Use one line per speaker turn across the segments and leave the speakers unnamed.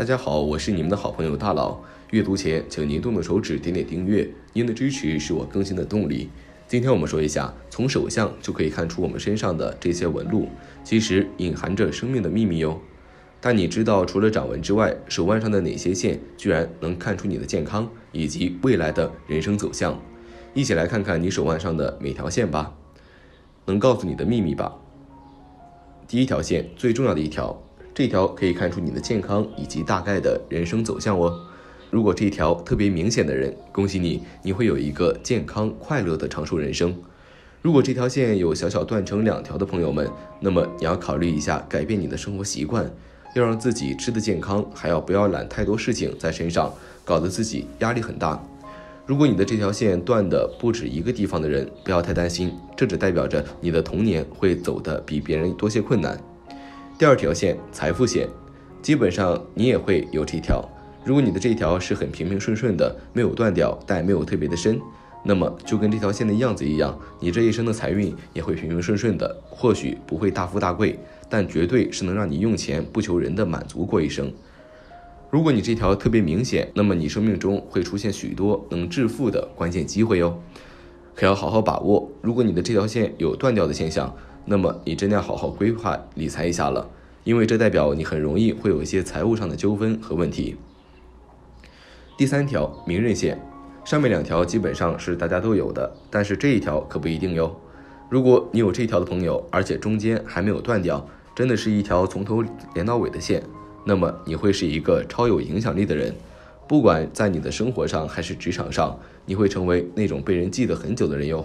大家好，我是你们的好朋友大佬。阅读前，请您动动手指点点订阅，您的支持是我更新的动力。今天我们说一下，从手相就可以看出我们身上的这些纹路，其实隐含着生命的秘密哟。但你知道，除了掌纹之外，手腕上的哪些线居然能看出你的健康以及未来的人生走向？一起来看看你手腕上的每条线吧，能告诉你的秘密吧。第一条线，最重要的一条。这条可以看出你的健康以及大概的人生走向哦。如果这条特别明显的人，恭喜你，你会有一个健康快乐的长寿人生。如果这条线有小小断成两条的朋友们，那么你要考虑一下改变你的生活习惯，要让自己吃的健康，还要不要揽太多事情在身上，搞得自己压力很大。如果你的这条线断的不止一个地方的人，不要太担心，这只代表着你的童年会走得比别人多些困难。第二条线，财富线，基本上你也会有这条。如果你的这一条是很平平顺顺的，没有断掉，但没有特别的深，那么就跟这条线的样子一样，你这一生的财运也会平平顺顺的。或许不会大富大贵，但绝对是能让你用钱不求人的满足过一生。如果你这条特别明显，那么你生命中会出现许多能致富的关键机会哦，可要好好把握。如果你的这条线有断掉的现象，那么你真的要好好规划理财一下了，因为这代表你很容易会有一些财务上的纠纷和问题。第三条名人线，上面两条基本上是大家都有的，但是这一条可不一定哟。如果你有这条的朋友，而且中间还没有断掉，真的是一条从头连到尾的线，那么你会是一个超有影响力的人，不管在你的生活上还是职场上，你会成为那种被人记得很久的人哟。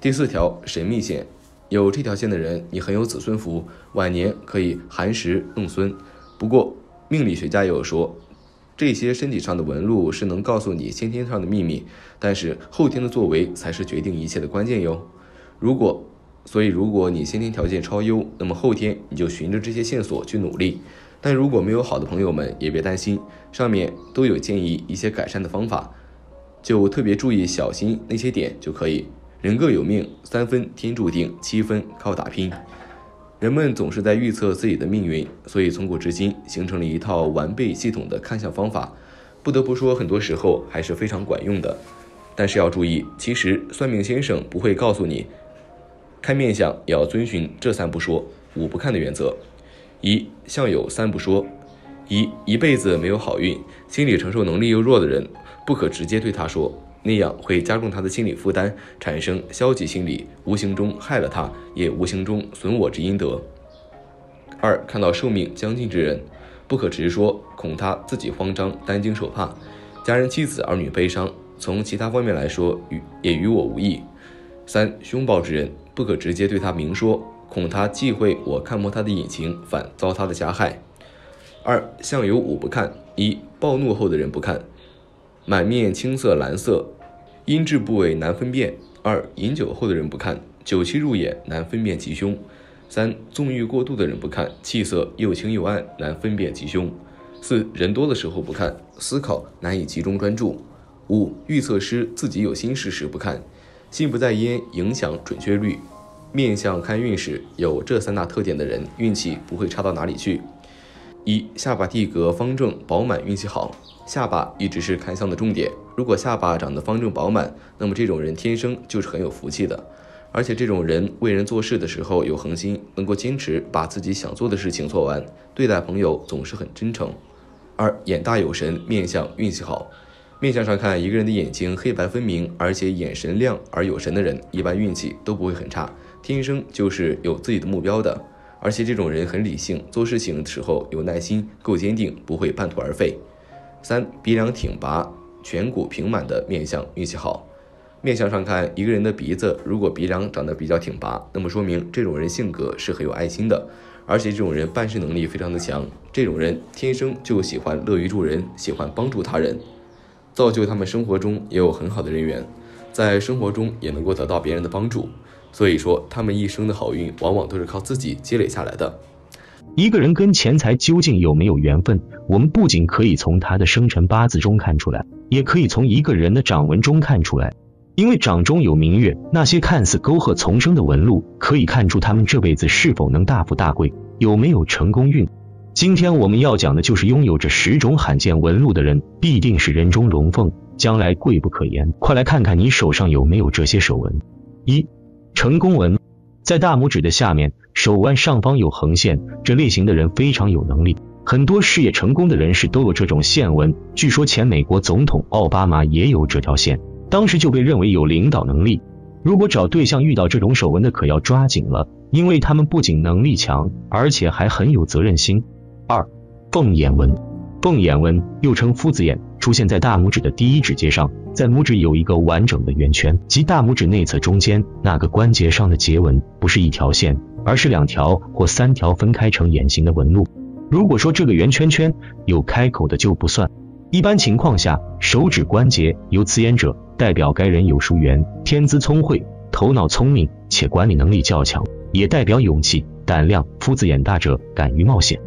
第四条神秘线。有这条线的人，你很有子孙福，晚年可以寒食弄孙。不过，命理学家也有说，这些身体上的纹路是能告诉你先天上的秘密，但是后天的作为才是决定一切的关键哟。如果，所以如果你先天条件超优，那么后天你就循着这些线索去努力。但如果没有好的朋友们，也别担心，上面都有建议一些改善的方法，就特别注意小心那些点就可以。人各有命，三分天注定，七分靠打拼。人们总是在预测自己的命运，所以从古至今形成了一套完备系统的看相方法。不得不说，很多时候还是非常管用的。但是要注意，其实算命先生不会告诉你，看面相也要遵循这三不说、五不看的原则。一相有三不说：一一辈子没有好运，心理承受能力又弱的人，不可直接对他说。那样会加重他的心理负担，产生消极心理，无形中害了他，也无形中损我之阴德。二，看到寿命将近之人，不可直说，恐他自己慌张，担惊受怕，家人、妻子、儿女悲伤。从其他方面来说，与也与我无异。三，凶暴之人，不可直接对他明说，恐他忌讳我看破他的隐情，反遭他的加害。二，相有五不看：一，暴怒后的人不看。满面青色蓝色，阴质部位难分辨。二饮酒后的人不看，酒气入眼难分辨吉凶。三纵欲过度的人不看，气色又青又暗难分辨吉凶。四人多的时候不看，思考难以集中专注。五预测师自己有心事时不看，心不在焉影响准确率。面相看运势有这三大特点的人，运气不会差到哪里去。一下巴地格方正饱满，运气好。下巴一直是看相的重点。如果下巴长得方正饱满，那么这种人天生就是很有福气的。而且这种人为人做事的时候有恒心，能够坚持把自己想做的事情做完，对待朋友总是很真诚。二眼大有神，面相运气好。面相上看，一个人的眼睛黑白分明，而且眼神亮而有神的人，一般运气都不会很差，天生就是有自己的目标的。而且这种人很理性，做事情的时候有耐心，够坚定，不会半途而废。三鼻梁挺拔、颧骨平满的面相运气好。面相上看，一个人的鼻子如果鼻梁长得比较挺拔，那么说明这种人性格是很有爱心的，而且这种人办事能力非常的强。这种人天生就喜欢乐于助人，喜欢帮助他人，造就他们生活中也有很好的人缘，在生活中也能够得到别人的帮助。所以说，他们一生的好运往往都是靠自己积累下来的。
一个人跟钱财究竟有没有缘分，我们不仅可以从他的生辰八字中看出来，也可以从一个人的掌纹中看出来。因为掌中有明月，那些看似沟壑丛生的纹路，可以看出他们这辈子是否能大富大贵，有没有成功运。今天我们要讲的就是拥有这十种罕见纹路的人，必定是人中龙凤，将来贵不可言。快来看看你手上有没有这些手纹。一、成功纹，在大拇指的下面，手腕上方有横线，这类型的人非常有能力。很多事业成功的人士都有这种线纹。据说前美国总统奥巴马也有这条线，当时就被认为有领导能力。如果找对象遇到这种手纹的，可要抓紧了，因为他们不仅能力强，而且还很有责任心。二、凤眼纹，凤眼纹又称夫子眼，出现在大拇指的第一指节上，在拇指有一个完整的圆圈，即大拇指内侧中间那个关节上的结纹，不是一条线，而是两条或三条分开成眼形的纹路。如果说这个圆圈圈有开口的就不算。一般情况下，手指关节有刺眼者，代表该人有疏圆，天资聪慧，头脑聪明且管理能力较强，也代表勇气、胆量。夫子眼大者敢于冒险。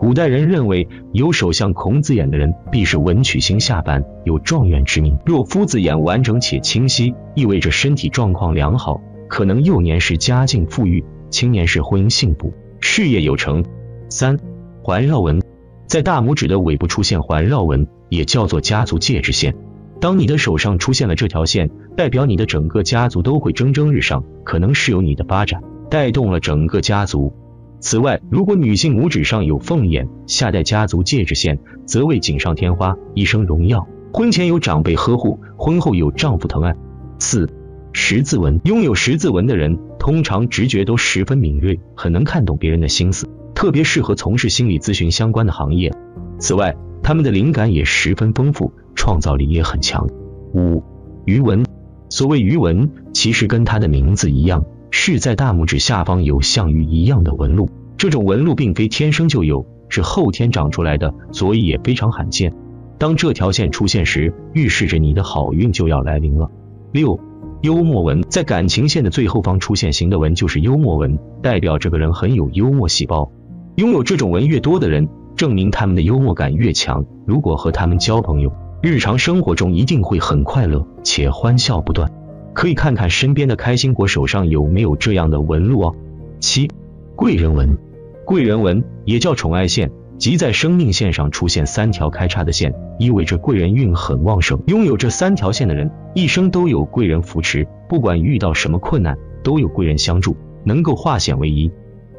古代人认为，有手像孔子眼的人，必是文曲星下凡，有状元之名。若夫子眼完整且清晰，意味着身体状况良好，可能幼年时家境富裕，青年时婚姻幸福，事业有成。三、环绕纹，在大拇指的尾部出现环绕纹，也叫做家族戒指线。当你的手上出现了这条线，代表你的整个家族都会蒸蒸日上，可能是由你的发展带动了整个家族。此外，如果女性拇指上有凤眼，下戴家族戒指线，则为锦上添花，一生荣耀。婚前有长辈呵护，婚后有丈夫疼爱。四、十字纹，拥有十字纹的人，通常直觉都十分敏锐，很能看懂别人的心思，特别适合从事心理咨询相关的行业。此外，他们的灵感也十分丰富，创造力也很强。五、鱼纹，所谓鱼纹，其实跟它的名字一样。是在大拇指下方有像鱼一样的纹路，这种纹路并非天生就有，是后天长出来的，所以也非常罕见。当这条线出现时，预示着你的好运就要来临了。六、幽默纹，在感情线的最后方出现形的纹就是幽默纹，代表这个人很有幽默细胞。拥有这种纹越多的人，证明他们的幽默感越强。如果和他们交朋友，日常生活中一定会很快乐且欢笑不断。可以看看身边的开心果手上有没有这样的纹路哦。七，贵人纹，贵人纹也叫宠爱线，即在生命线上出现三条开叉的线，意味着贵人运很旺盛。拥有这三条线的人，一生都有贵人扶持，不管遇到什么困难，都有贵人相助，能够化险为夷。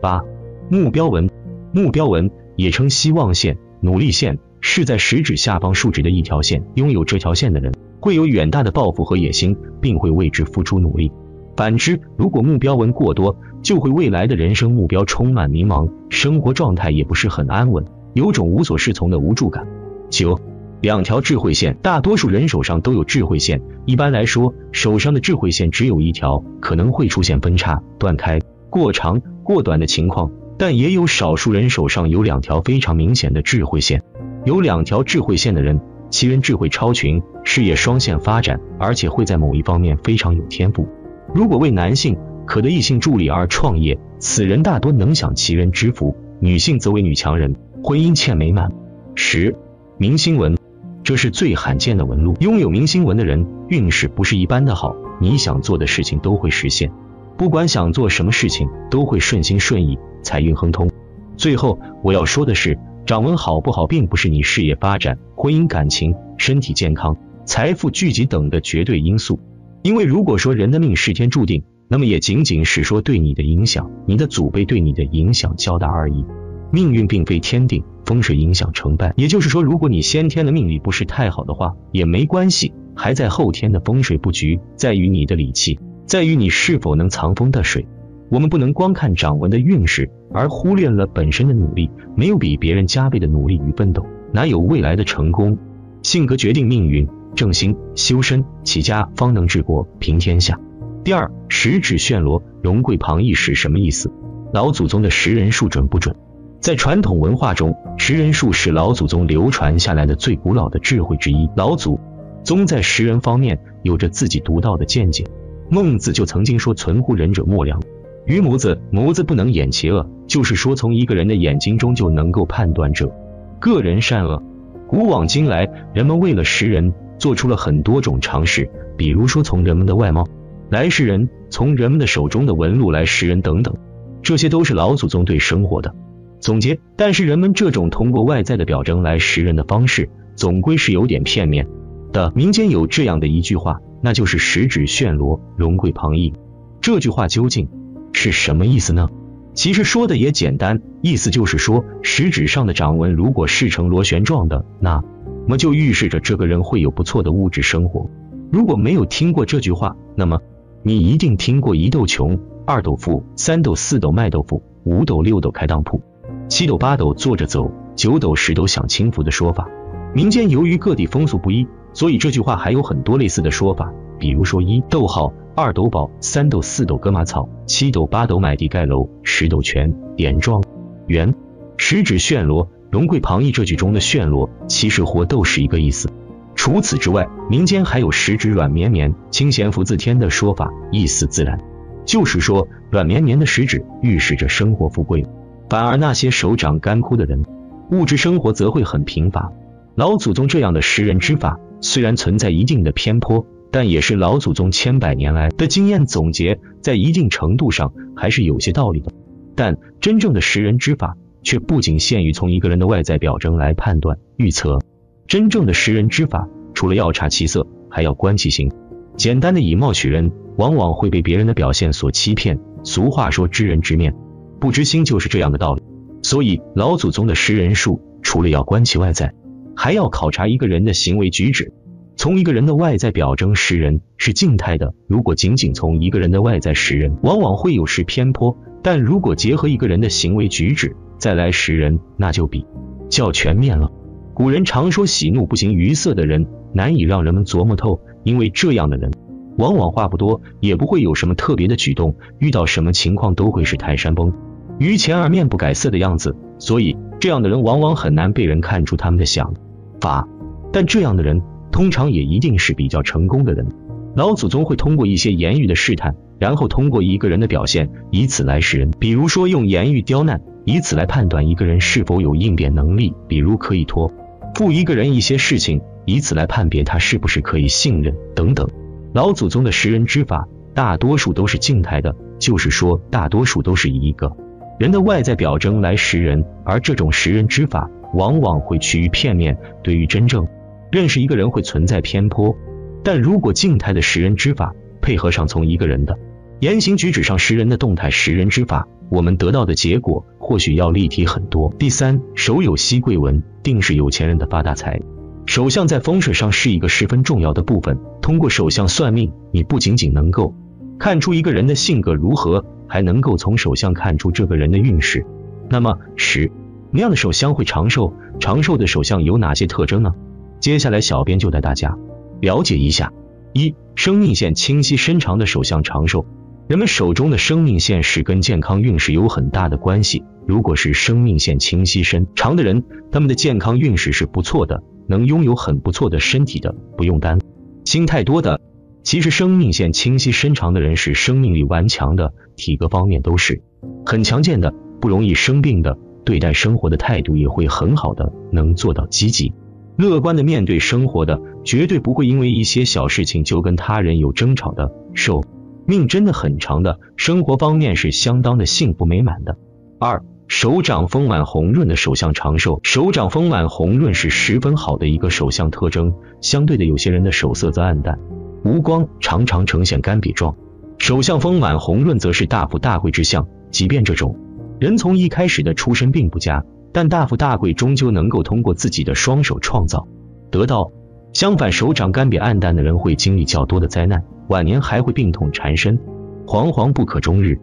八，目标纹，目标纹也称希望线、努力线，是在食指下方竖直的一条线。拥有这条线的人。会有远大的抱负和野心，并会为之付出努力。反之，如果目标纹过多，就会未来的人生目标充满迷茫，生活状态也不是很安稳，有种无所适从的无助感。九，两条智慧线，大多数人手上都有智慧线。一般来说，手上的智慧线只有一条，可能会出现分叉、断开、过长、过短的情况，但也有少数人手上有两条非常明显的智慧线。有两条智慧线的人。其人智慧超群，事业双线发展，而且会在某一方面非常有天赋。如果为男性可得异性助力而创业，此人大多能享其人之福；女性则为女强人，婚姻欠美满。十明星纹，这是最罕见的纹路。拥有明星纹的人，运势不是一般的好，你想做的事情都会实现，不管想做什么事情都会顺心顺意，财运亨通。最后我要说的是。掌纹好不好，并不是你事业发展、婚姻感情、身体健康、财富聚集等的绝对因素。因为如果说人的命是天注定，那么也仅仅是说对你的影响，你的祖辈对你的影响较大而已。命运并非天定，风水影响成败。也就是说，如果你先天的命理不是太好的话，也没关系，还在后天的风水布局，在于你的理气，在于你是否能藏风得水。我们不能光看掌纹的运势，而忽略了本身的努力。没有比别人加倍的努力与奋斗，哪有未来的成功？性格决定命运，正心修身齐家，方能治国平天下。第二，十指炫罗，荣贵旁逸是什么意思？老祖宗的识人术准不准？在传统文化中，识人术是老祖宗流传下来的最古老的智慧之一。老祖宗在识人方面有着自己独到的见解。孟子就曾经说：“存乎人者莫良。”鱼眸子，眸子不能掩其恶，就是说从一个人的眼睛中就能够判断这个人善恶。古往今来，人们为了识人，做出了很多种尝试，比如说从人们的外貌来识人，从人们的手中的纹路来识人等等，这些都是老祖宗对生活的总结，但是人们这种通过外在的表征来识人的方式，总归是有点片面的。民间有这样的一句话，那就是“十指炫罗，荣贵旁逸”。这句话究竟是什么意思呢？其实说的也简单，意思就是说，食指上的掌纹如果是呈螺旋状的，那么就预示着这个人会有不错的物质生活。如果没有听过这句话，那么你一定听过一斗穷，二斗富，三斗四斗卖豆腐，五斗六斗开当铺。七斗八斗坐着走，九斗十斗享清福的说法。民间由于各地风俗不一，所以这句话还有很多类似的说法。比如说一逗号，二斗宝，三斗四斗割马草，七斗八斗买地盖楼，十斗全点状元。十指炫罗，龙贵旁逸。这句中的炫落，其实和斗是一个意思。除此之外，民间还有食指软绵绵，清闲福自天的说法，意思自然，就是说软绵绵的食指预示着生活富贵。反而那些手掌干枯的人，物质生活则会很贫乏。老祖宗这样的识人之法，虽然存在一定的偏颇，但也是老祖宗千百年来的经验总结，在一定程度上还是有些道理的。但真正的识人之法，却不仅限于从一个人的外在表征来判断预测。真正的识人之法，除了要察其色，还要观其行。简单的以貌取人，往往会被别人的表现所欺骗。俗话说，知人知面。不知心就是这样的道理，所以老祖宗的识人术，除了要观其外在，还要考察一个人的行为举止。从一个人的外在表征识人是静态的，如果仅仅从一个人的外在识人，往往会有失偏颇；但如果结合一个人的行为举止再来识人，那就比较全面了。古人常说喜怒不形于色的人难以让人们琢磨透，因为这样的人往往话不多，也不会有什么特别的举动，遇到什么情况都会是泰山崩。于前而面不改色的样子，所以这样的人往往很难被人看出他们的想法。但这样的人通常也一定是比较成功的人。老祖宗会通过一些言语的试探，然后通过一个人的表现，以此来识人。比如说用言语刁难，以此来判断一个人是否有应变能力；比如可以托付一个人一些事情，以此来判别他是不是可以信任等等。老祖宗的识人之法，大多数都是静态的，就是说大多数都是以一个。人的外在表征来识人，而这种识人之法往往会趋于片面，对于真正认识一个人会存在偏颇。但如果静态的识人之法配合上从一个人的言行举止上识人的动态识人之法，我们得到的结果或许要立体很多。第三，手有锡桂纹，定是有钱人的发大财。手相在风水上是一个十分重要的部分，通过手相算命，你不仅仅能够看出一个人的性格如何。还能够从手相看出这个人的运势。那么十，什么样的手相会长寿？长寿的手相有哪些特征呢？接下来小编就带大家了解一下。一，生命线清晰伸长的手相长寿。人们手中的生命线是跟健康运势有很大的关系。如果是生命线清晰深长的人，他们的健康运势是不错的，能拥有很不错的身体的，不用担心太多的。其实生命线清晰深长的人是生命力顽强的，体格方面都是很强健的，不容易生病的，对待生活的态度也会很好的，能做到积极乐观的面对生活的，绝对不会因为一些小事情就跟他人有争吵的，受命真的很长的，生活方面是相当的幸福美满的。二，手掌丰满红润的手相长寿，手掌丰满红润是十分好的一个手相特征，相对的有些人的手色则暗淡。无光常常呈现干瘪状，手相丰满红润，则是大富大贵之相。即便这种人从一开始的出身并不佳，但大富大贵终究能够通过自己的双手创造得到。相反，手掌干瘪暗淡的人会经历较多的灾难，晚年还会病痛缠身，惶惶不可终日。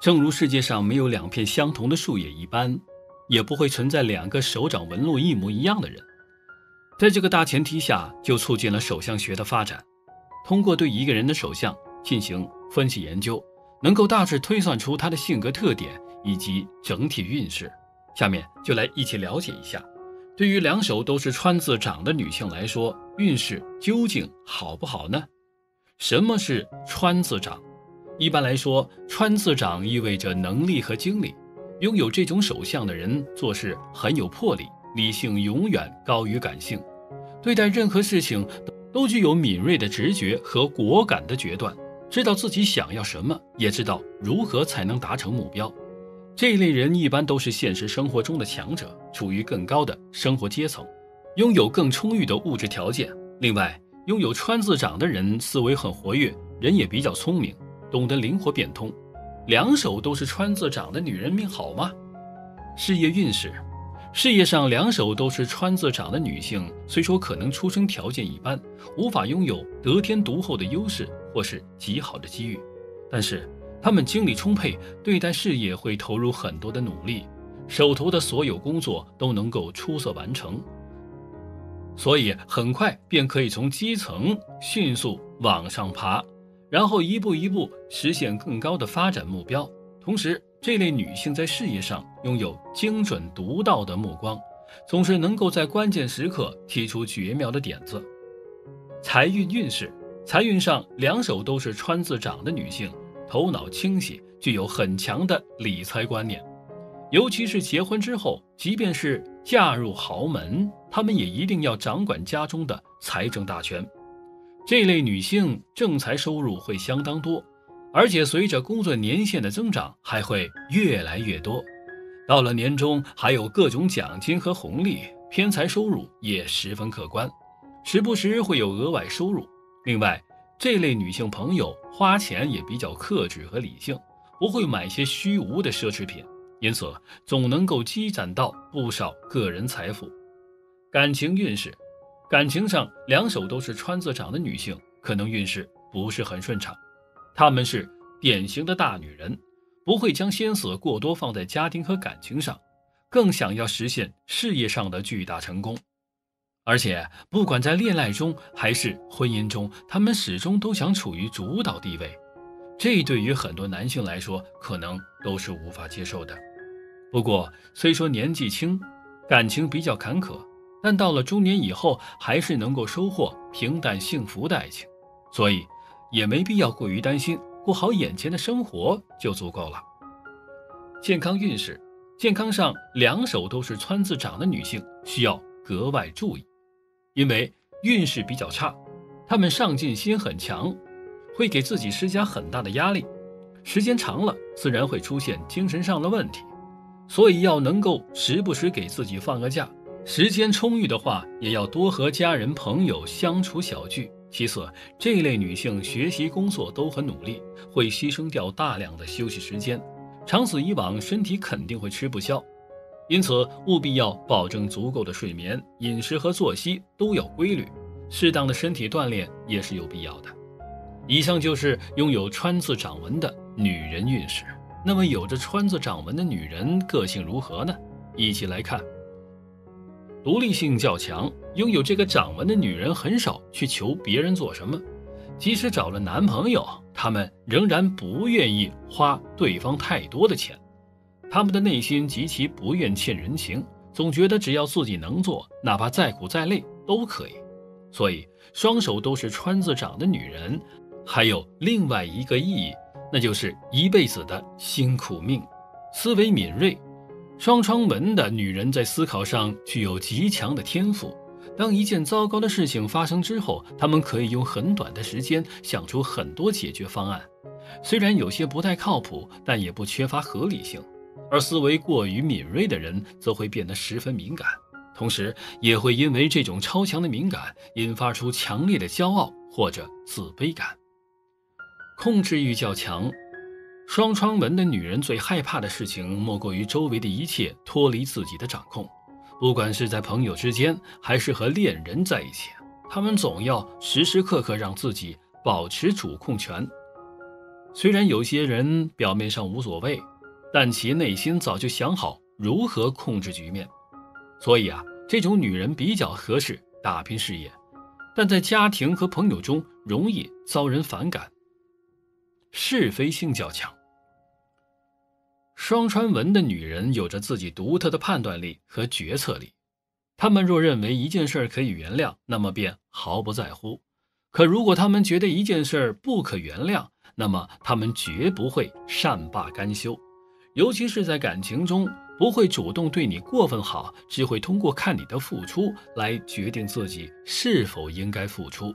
正如世界上没有两片相同的树叶一般，也不会存在两个手掌纹路一模一样的人。在这个大前提下，就促进了手相学的发展。通过对一个人的手相进行分析研究，能够大致推算出他的性格特点以及整体运势。下面就来一起了解一下，对于两手都是川字掌的女性来说，运势究竟好不好呢？什么是川字掌？一般来说，川字掌意味着能力和精力。拥有这种手相的人做事很有魄力，理性永远高于感性，对待任何事情。都具有敏锐的直觉和果敢的决断，知道自己想要什么，也知道如何才能达成目标。这一类人一般都是现实生活中的强者，处于更高的生活阶层，拥有更充裕的物质条件。另外，拥有川字掌的人思维很活跃，人也比较聪明，懂得灵活变通。两手都是川字掌的女人命好吗？事业运势，事业上两手都是川字掌的女性，虽说可能出生条件一般，无法拥有得天独厚的优势或是极好的机遇，但是。他们精力充沛，对待事业会投入很多的努力，手头的所有工作都能够出色完成，所以很快便可以从基层迅速往上爬，然后一步一步实现更高的发展目标。同时，这类女性在事业上拥有精准独到的目光，总是能够在关键时刻提出绝妙的点子。财运运势，财运上两手都是川字掌的女性。头脑清晰，具有很强的理财观念，尤其是结婚之后，即便是嫁入豪门，她们也一定要掌管家中的财政大权。这类女性正财收入会相当多，而且随着工作年限的增长，还会越来越多。到了年终，还有各种奖金和红利，偏财收入也十分可观，时不时会有额外收入。另外，这类女性朋友花钱也比较克制和理性，不会买些虚无的奢侈品，因此总能够积攒到不少个人财富。感情运势，感情上两手都是川字掌的女性，可能运势不是很顺畅。她们是典型的大女人，不会将心思过多放在家庭和感情上，更想要实现事业上的巨大成功。而且，不管在恋爱中还是婚姻中，他们始终都想处于主导地位，这对于很多男性来说，可能都是无法接受的。不过，虽说年纪轻，感情比较坎坷，但到了中年以后，还是能够收获平淡幸福的爱情，所以也没必要过于担心，过好眼前的生活就足够了。健康运势，健康上两手都是川字掌的女性，需要格外注意。因为运势比较差，他们上进心很强，会给自己施加很大的压力，时间长了自然会出现精神上的问题，所以要能够时不时给自己放个假。时间充裕的话，也要多和家人朋友相处小聚。其次，这类女性学习工作都很努力，会牺牲掉大量的休息时间，长此以往，身体肯定会吃不消。因此，务必要保证足够的睡眠、饮食和作息都要规律，适当的身体锻炼也是有必要的。以上就是拥有川字掌纹的女人运势。那么，有着川字掌纹的女人个性如何呢？一起来看。独立性较强，拥有这个掌纹的女人很少去求别人做什么，即使找了男朋友，他们仍然不愿意花对方太多的钱。他们的内心极其不愿欠人情，总觉得只要自己能做，哪怕再苦再累都可以。所以，双手都是川字掌的女人，还有另外一个意义，那就是一辈子的辛苦命。思维敏锐，双窗纹的女人在思考上具有极强的天赋。当一件糟糕的事情发生之后，他们可以用很短的时间想出很多解决方案，虽然有些不太靠谱，但也不缺乏合理性。而思维过于敏锐的人，则会变得十分敏感，同时也会因为这种超强的敏感，引发出强烈的骄傲或者自卑感。控制欲较强，双窗纹的女人最害怕的事情，莫过于周围的一切脱离自己的掌控。不管是在朋友之间，还是和恋人在一起，她们总要时时刻刻让自己保持主控权。虽然有些人表面上无所谓。但其内心早就想好如何控制局面，所以啊，这种女人比较合适打拼事业，但在家庭和朋友中容易遭人反感。是非性较强。双川纹的女人有着自己独特的判断力和决策力，她们若认为一件事可以原谅，那么便毫不在乎；可如果她们觉得一件事不可原谅，那么她们绝不会善罢甘休。尤其是在感情中，不会主动对你过分好，只会通过看你的付出来决定自己是否应该付出。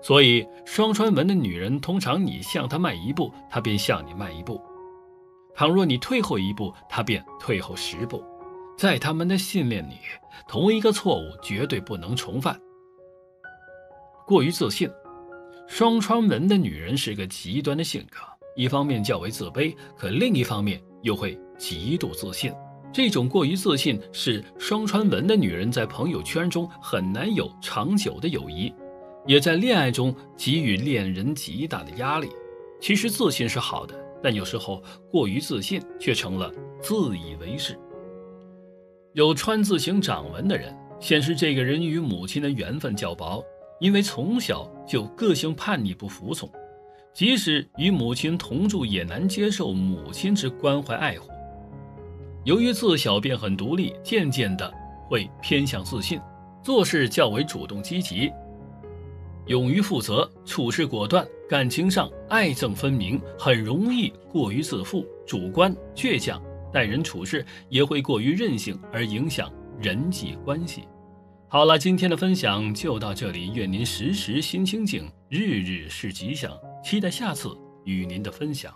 所以，双穿门的女人通常你向她迈一步，她便向你迈一步。倘若你退后一步，他便退后十步。在他们的信念里，同一个错误绝对不能重犯。过于自信，双穿门的女人是个极端的性格，一方面较为自卑，可另一方面又会极度自信。这种过于自信是双川文的女人在朋友圈中很难有长久的友谊，也在恋爱中给予恋人极大的压力。其实自信是好的，但有时候过于自信却成了自以为是。有川字形掌纹的人，显示这个人与母亲的缘分较薄，因为从小就个性叛逆不服从，即使与母亲同住，也难接受母亲之关怀爱护。由于自小便很独立，渐渐的会偏向自信，做事较为主动积极，勇于负责，处事果断，感情上爱憎分明，很容易过于自负、主观、倔强，待人处事也会过于任性，而影响人际关系。好了，今天的分享就到这里，愿您时时心清静，日日是吉祥，期待下次与您的分享。